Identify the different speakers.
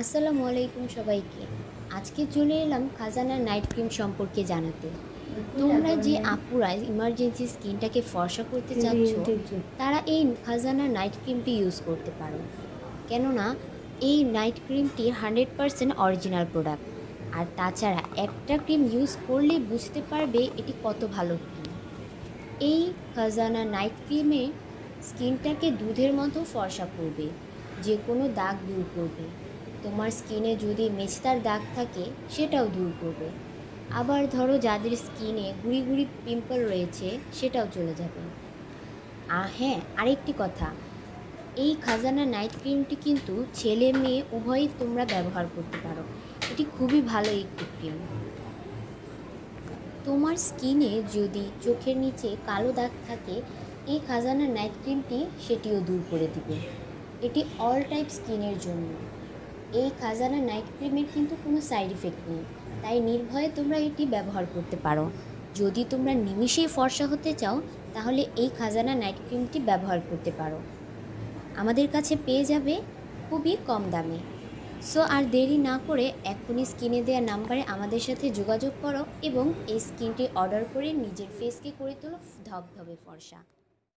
Speaker 1: আসসালামু আলাইকুম সবাইকে। আজকে চলে এলাম খাজানা নাইট ক্রিম সম্পর্কে জানাতে। তোমরা যে আপুরা ইমার্জেন্সি স্কিনটাকে ফর্সা করতে চাচ্ছ তারা এই খাজানা নাইট ক্রিমটি ইউজ করতে পারো। কেননা এই নাইট ক্রিমটি হান্ড্রেড পারসেন্ট অরিজিনাল প্রোডাক্ট আর তাছাড়া একটা ক্রিম ইউজ করলে বুঝতে পারবে এটি কত ভালো ক্রিম। এই খাজানা নাইট ক্রিমে স্কিনটাকে দুধের মতো ফর্সা করবে যে কোনো দাগ দূর করবে। তোমার স্কিনে যদি মেছতার দাগ থাকে, সেটাও দূর করবে। আবার ধরো যাদের স্কিনে গুড়ি গুড়ি পিম্পল রয়েছে, সেটাও চলে যাবে। হ্যাঁ আরেকটি কথা। এই খাজানা নাইট ক্রিমটি কিন্তু ছেলে মেয়ে উভয়ই তোমরা ব্যবহার করতে পারো। এটি খুবই ভালো একটি ক্রিম। তোমার স্কিনে যদি চোখের নিচে কালো দাগ থাকে, এই খাজানা নাইট ক্রিমটি সেটিও দূর করে দিবে। এটি অল টাইপ স্কিনের জন্য। এই খাজানা নাইট ক্রিমের কিন্তু কোনো সাইড ইফেক্ট নেই। তাই নির্ভয়ে তোমরা এটি ব্যবহার করতে পারো। যদি তোমরা নিমিষেই ফর্সা হতে চাও, তাহলে এই খাজানা নাইট ক্রিমটি ব্যবহার করতে পারো। আমাদের কাছে পেয়ে যাবে খুবই কম দামে। সো আর দেরি না করে এক্ষুনি স্ক্রিনে দেওয়া নাম্বারে আমাদের সাথে যোগাযোগ করো এবং এই স্কিনটি অর্ডার করে নিজের ফেসকে করে তোলো ধবধবে ফর্সা।